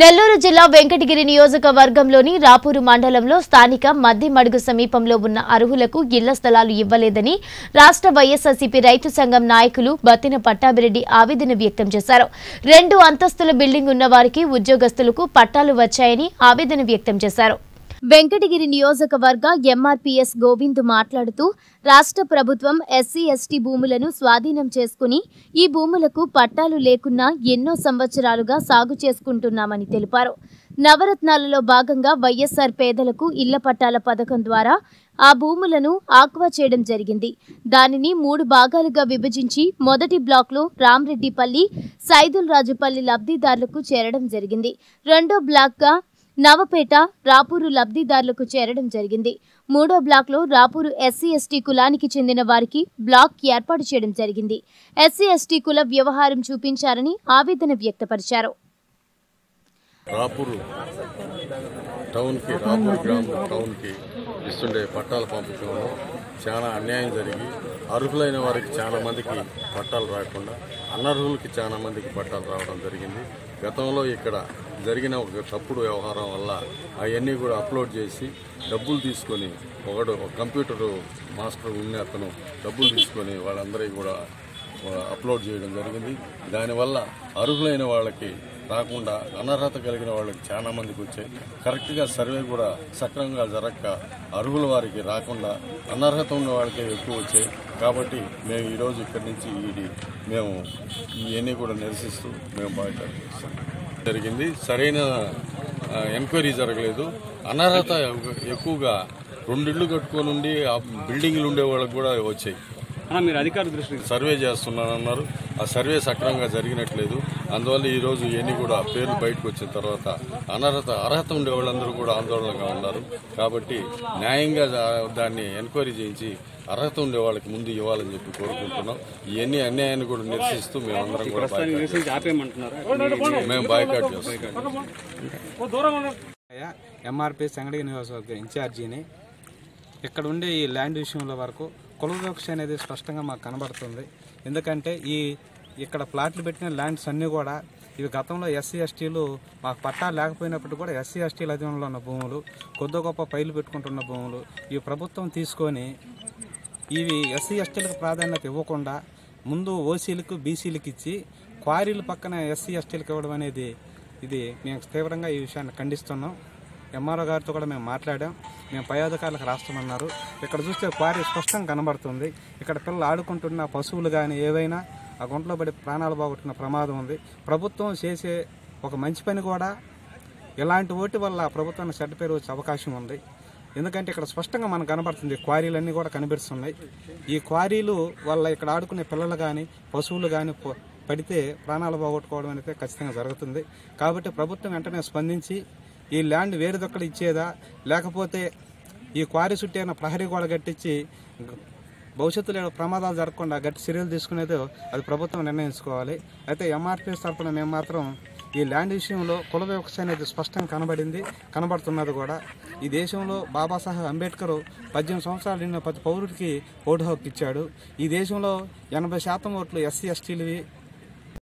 నెల్లూరు జిల్లా వెంకటగిరి నియోజకవర్గంలోని రాపూరు మండలంలో స్థానిక మద్దిమడుగు సమీపంలో ఉన్న అర్హులకు ఇళ్ళ స్థలాలు ఇవ్వలేదని రాష్ట్ర వైఎస్ఆర్సీపీ రైతు సంఘం నాయకులు బత్తిన పట్టాభిరెడ్డి ఆవేదన వ్యక్తం చేశారు. రెండు అంతస్తుల బిల్డింగ్ ఉన్న వారికి ఉద్యోగస్తులకు పట్టాలు వచ్చాయని ఆవేదన వ్యక్తం చేశారు. వెంకటగిరి నియోజకవర్గ ఎంఆర్పీఎస్ గోవింద్ మాట్లాడుతూ రాష్ట్ర ప్రభుత్వం ఎస్సీ ఎస్టీ భూములను స్వాధీనం చేసుకుని ఈ భూములకు పట్టాలు లేకున్నా ఎన్నో సంవత్సరాలుగా సాగు చేసుకుంటున్నామని తెలిపారు. నవరత్నాలలో భాగంగా వైఎస్ఆర్ పేదలకు ఇళ్ళ పట్టాల పథకం ద్వారా ఆ భూములను ఆక్వా చేయడం జరిగింది. దానిని మూడు భాగాలుగా విభజించి మొదటి బ్లాక్లో రామ్రెడ్డిపల్లి సైదుల్ రాజుపల్లి లబ్ధిదారులకు చేరడం జరిగింది. రెండో బ్లాక్గా నవపేట రాపూరు లబ్ధిదారులకు చేరడం జరిగింది. మూడో బ్లాక్లో రాపూరు ఎస్సీ ఎస్టీ కులానికి చెందిన వారికి బ్లాక్ ఏర్పాటు చేయడం జరిగింది. ఎస్సీ ఎస్టీ కుల వ్యవహారం చూపించారని ఆవేదన వ్యక్తపరిచారు. రాపూరు టౌన్కి రాపూరు గ్రామం టౌన్కి ఇస్తుండే పట్టాల పంపకంలో చాలా అన్యాయం జరిగి అర్హులైన వారికి చాలా మందికి పట్టాలు రాకుండా అనర్హులకి చాలా మందికి పట్టాలు రావడం జరిగింది. గతంలో ఇక్కడ జరిగిన ఒక తప్పుడు వ్యవహారం వల్ల అవన్నీ కూడా అప్లోడ్ చేసి డబ్బులు తీసుకొని ఒకడు కంప్యూటర్ మాస్టర్ ఉన్న అతను డబ్బులు తీసుకొని వాళ్ళందరికీ కూడా అప్లోడ్ చేయడం జరిగింది. దానివల్ల అర్హులైన వాళ్ళకి రాకుండా అనర్హత కలిగిన వాళ్ళకి చాలా మందికి వచ్చాయి. కరెక్ట్గా సర్వే కూడా సక్రమంగా జరగక అర్హుల వారికి రాకుండా అనర్హత ఉన్న వాళ్ళకే ఎక్కువ వచ్చాయి. కాబట్టి మేము ఈరోజు ఇక్కడి నుంచి ఇది మేము ఇవన్నీ కూడా నిరసిస్తూ మేము బాగా జరిగింది. సరైన ఎంక్వైరీ జరగలేదు. అనర్హత ఎక్కువగా రెండిళ్ళు కట్టుకొని ఉండి ఆ బిల్డింగ్లు ఉండే వాళ్ళకి కూడా వచ్చాయి. మీరు అధికార దృష్టికి సర్వే చేస్తున్నానన్నారు. ఆ సర్వే సక్రమంగా జరిగినట్లేదు. అందువల్ల ఈ రోజు ఇవన్నీ కూడా పేర్లు బయటకు వచ్చిన తర్వాత అనర్హత అర్హత ఉండే వాళ్ళందరూ కూడా ఆందోళనగా ఉన్నారు. కాబట్టి న్యాయంగా దాన్ని ఎంక్వైరీ చేయించి అర్హత ఉండే వాళ్ళకి ముందు ఇవ్వాలని చెప్పి కోరుకుంటున్నాం. ఇవన్నీ అన్యాయాన్ని కూడా నిరసిస్తూ మేమందరం కూడా మేము బాయ్కాట్ చేస్తాం ఎంఆర్పి సంగడి నియోజకవర్గ ఇన్ఛార్జిని ఇక్కడ ఉండే ఈ ల్యాండ్ విషయంలో వరకు కుల వివక్ష అనేది స్పష్టంగా మాకు కనబడుతుంది. ఎందుకంటే ఈ ఇక్కడ ప్లాట్లు పెట్టిన ల్యాండ్స్ అన్నీ కూడా ఇవి గతంలో ఎస్సీ ఎస్టీలు మాకు పట్టా లేకపోయినప్పుడు కూడా ఎస్సీ ఎస్టీల అధీనంలో ఉన్న భూములు కొద్ది గొప్ప పైలు పెట్టుకుంటున్న భూములు ఈ ప్రభుత్వం తీసుకొని ఇవి ఎస్సీ ఎస్టీలకు ప్రాధాన్యత ఇవ్వకుండా ముందు ఓసీలకు బీసీలకు ఇచ్చి క్వారీల పక్కన ఎస్సీ ఎస్టీలకు ఇవ్వడం అనేది ఇది మేము తీవ్రంగా ఈ విషయాన్ని ఖండిస్తున్నాం. ఎంఆర్ఓ గారితో కూడా మేము మాట్లాడాం. మేము పై అధికారులకు రాస్తామన్నారు. ఇక్కడ చూస్తే క్వారీ స్పష్టంగా కనబడుతుంది. ఇక్కడ పిల్లలు ఆడుకుంటున్న పశువులు కానీ ఏవైనా ఆ గుంటలో పడి ప్రాణాలు పోగొట్టుకున్న ప్రమాదం ఉంది. ప్రభుత్వం చేసే ఒక మంచి పని కూడా ఇలాంటి ఓటి వల్ల ప్రభుత్వాన్ని చెడ్డ పేరు వచ్చే అవకాశం ఉంది. ఎందుకంటే ఇక్కడ స్పష్టంగా మనకు కనబడుతుంది క్వారీలన్నీ కూడా కనిపిస్తున్నాయి. ఈ క్వారీలు వల్ల ఇక్కడ ఆడుకునే పిల్లలు కానీ పశువులు కానీ పడితే ప్రాణాలు పోగొట్టుకోవడం అనేది ఖచ్చితంగా జరుగుతుంది. కాబట్టి ప్రభుత్వం వెంటనే స్పందించి ఈ ల్యాండ్ వేరేదొక్కడ ఇచ్చేదా? లేకపోతే ఈ క్వారీ చుట్టూ ప్రహరీ గోడ కట్టించి భవిష్యత్తులో ఏమైనా ప్రమాదాలు జరగకుండా గట్టి చర్యలు తీసుకునేదో అది ప్రభుత్వం నిర్ణయించుకోవాలి. అయితే ఎంఆర్పీఎస్ తరఫున మేము మాత్రం ఈ ల్యాండ్ విషయంలో కుల వివక్ష అనేది స్పష్టంగా కనబడింది కనబడుతున్నది కూడా. ఈ దేశంలో బాబాసాహెబ్ అంబేద్కర్ పద్దెనిమిది సంవత్సరాలు నిన్న ప్రతి పౌరుడికి ఓటు హక్కు ఇచ్చాడు. ఈ దేశంలో ఎనభై శాతం ఓట్లు ఎస్సీ ఎస్టీలవి